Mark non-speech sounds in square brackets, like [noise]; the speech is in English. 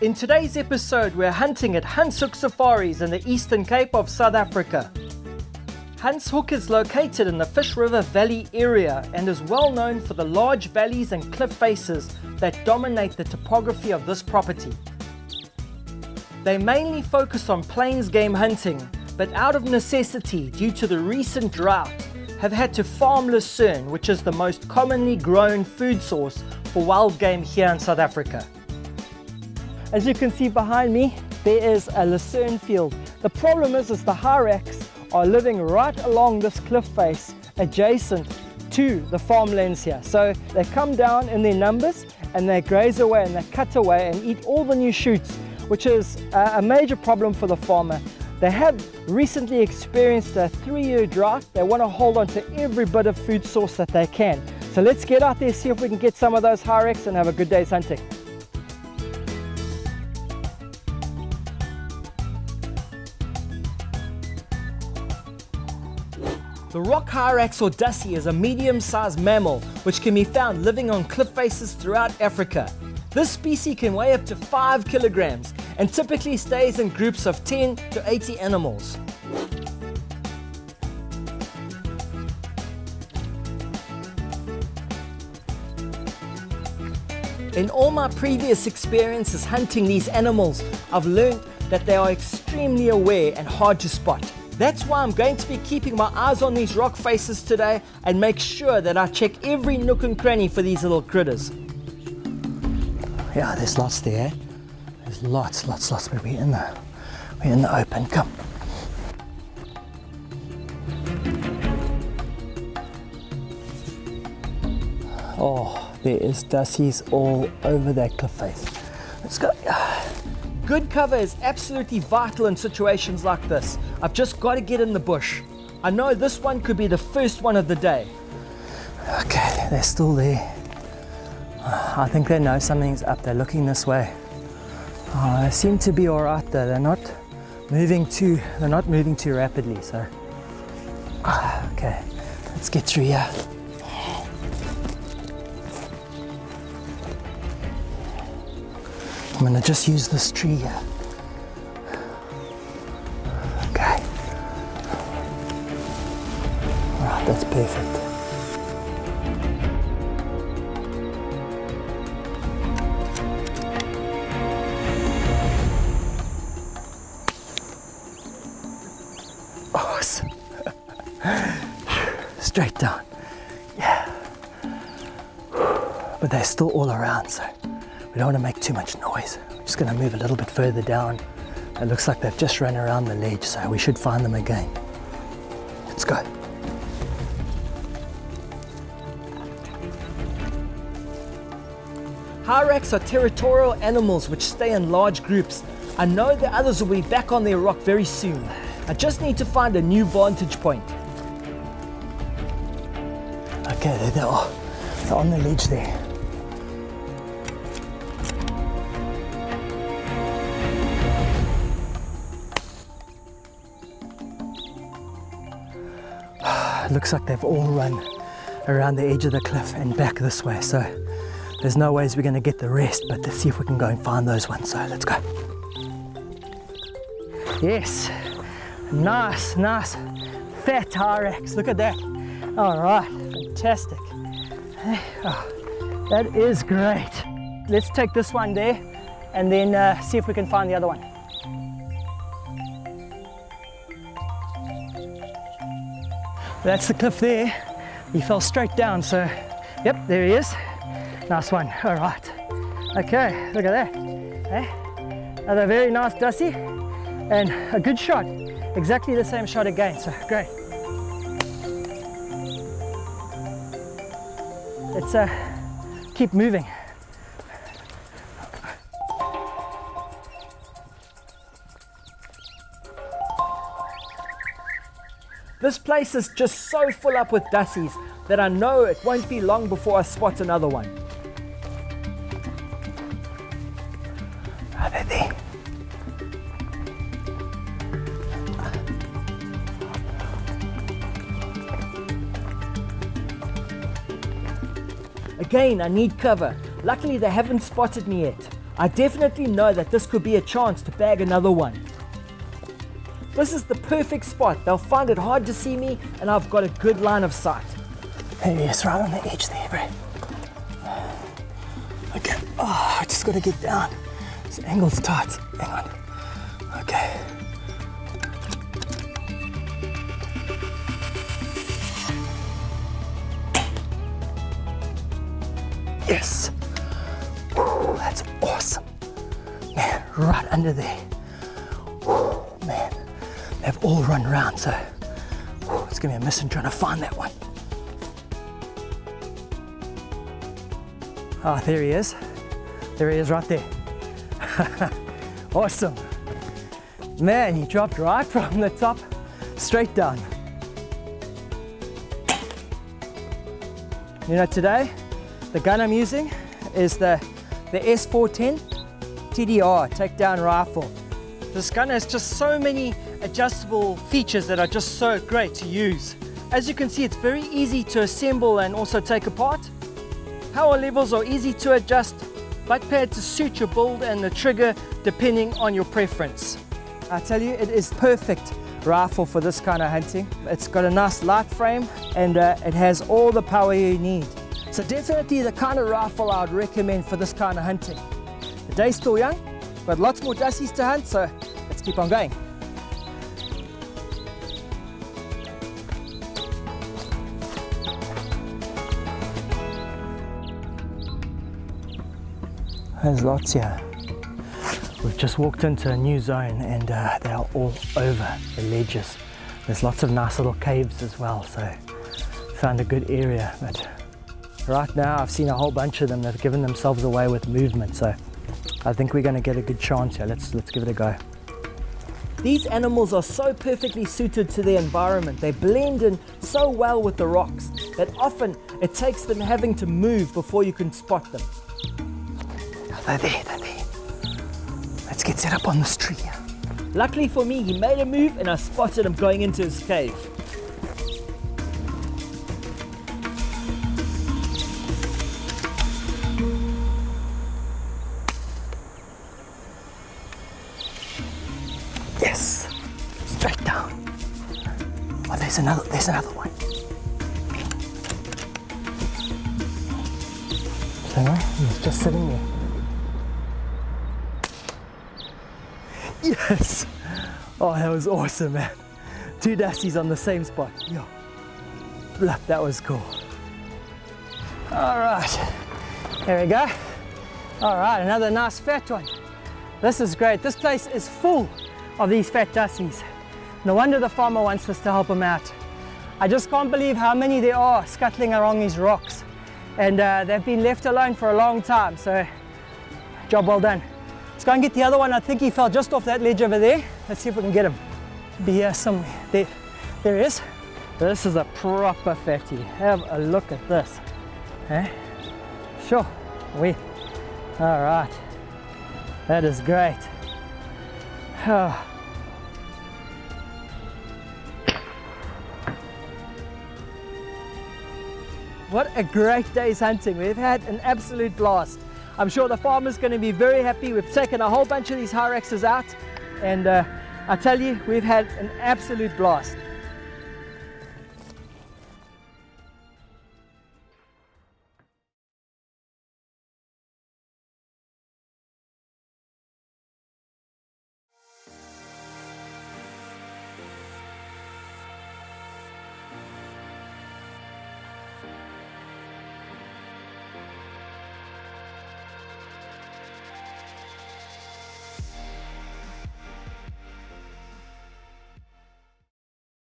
In today's episode, we're hunting at Hunts Hoek Safaris in the Eastern Cape of South Africa. Hunts Hoek is located in the Fish River Valley area and is well known for the large valleys and cliff faces that dominate the topography of this property. They mainly focus on plains game hunting, but out of necessity due to the recent drought, have had to farm lucerne, which is the most commonly grown food source for wild game here in South Africa. As you can see behind me, there is a lucerne field. The problem is, is the hyrax are living right along this cliff face adjacent to the farmlands here. So they come down in their numbers and they graze away and they cut away and eat all the new shoots, which is a major problem for the farmer. They have recently experienced a three-year drought. They want to hold on to every bit of food source that they can. So let's get out there, see if we can get some of those hyrax and have a good day's hunting. The rock hyrax or dassie is a medium-sized mammal which can be found living on cliff faces throughout Africa. This species can weigh up to 5 kilograms and typically stays in groups of 10 to 80 animals. In all my previous experiences hunting these animals, I've learned that they are extremely aware and hard to spot. That's why I'm going to be keeping my eyes on these rock faces today and make sure that I check every nook and cranny for these little critters. Yeah, there's lots there. There's lots, lots, lots, we're in the, we're in the open, come. Oh, there is dassies all over that cliff face. Let's go. Good cover is absolutely vital in situations like this. I've just got to get in the bush. I know this one could be the first one of the day. Okay, they're still there. I think they know something's up. They're looking this way. Oh, they seem to be all right though. They're not moving too. They're not moving too rapidly. So, ah, okay, let's get through here. I'm gonna just use this tree here. Okay. Right, that's perfect. Awesome. [laughs] Straight down. Yeah. But they're still all around, so we don't want to make too much noise. I'm just going to move a little bit further down. It looks like they've just run around the ledge, so we should find them again. Let's go. Hyrax are territorial animals which stay in large groups. I know the others will be back on their rock very soon. I just need to find a new vantage point. Okay, there they are. They're on the ledge there. [sighs] looks like they've all run around the edge of the cliff and back this way. So there's no ways we're going to get the rest, but let's see if we can go and find those ones. So let's go. Yes, nice, nice fat Hyrax. Look at that. All right, fantastic. [sighs] Oh, that is great. Let's take this one there and then uh, see if we can find the other one. That's the cliff there. He fell straight down, so yep, there he is. Nice one, all right. Okay, look at that. Eh? Another very nice dassie and a good shot. Exactly the same shot again, so great. Let's uh, keep moving. This place is just so full up with dassies that I know it won't be long before I spot another one. Are they there? Again, I need cover. Luckily, they haven't spotted me yet. I definitely know that this could be a chance to bag another one. This is the perfect spot. They'll find it hard to see me and I've got a good line of sight. He is, right on the edge there, bro. Okay, oh, I just gotta get down. This angle's tight. Hang on. Okay. Yes. Whew, that's awesome. Man, right under there. They've all run around, so whew, it's gonna be a mission trying to find that one. Ah, oh, there he is. There he is right there. [laughs] awesome. Man, he dropped right from the top straight down. You know, today the gun I'm using is the, the S410 TDR takedown rifle. This gun has just so many adjustable features that are just so great to use. As you can see, it's very easy to assemble and also take apart. Power levels are easy to adjust, butt pad to suit your build and the trigger depending on your preference. I tell you, it is perfect rifle for this kind of hunting. It's got a nice light frame and uh, it has all the power you need. So definitely the kind of rifle I would recommend for this kind of hunting. The day's still young, but lots more dassies to hunt, so let's keep on going. There's lots here. We've just walked into a new zone and uh, they are all over the ledges. There's lots of nice little caves as well, so found a good area. But Right now I've seen a whole bunch of them that have given themselves away with movement so I think we're going to get a good chance here. Let's, let's give it a go. These animals are so perfectly suited to their environment. They blend in so well with the rocks that often it takes them having to move before you can spot them. They're there, they're there. Let's get set up on this tree. Luckily for me, he made a move and I spotted him going into his cave. There's another, there's another one. He's just sitting there. Yes! Oh, that was awesome, man. Two dassies on the same spot. Yeah. That was cool. All right, there we go. All right, another nice fat one. This is great. This place is full of these fat dassies. No wonder the farmer wants us to help him out. I just can't believe how many there are scuttling along these rocks. And uh, they've been left alone for a long time, so job well done. Let's go and get the other one. I think he fell just off that ledge over there. Let's see if we can get him. Be here somewhere. There, there he is. This is a proper fatty. Have a look at this. Eh? Sure. We. All right. That is great. [sighs] Oh. What a great day's hunting. We've had an absolute blast. I'm sure the farmer's going to be very happy. We've taken a whole bunch of these hyraxes out and uh, I tell you, we've had an absolute blast.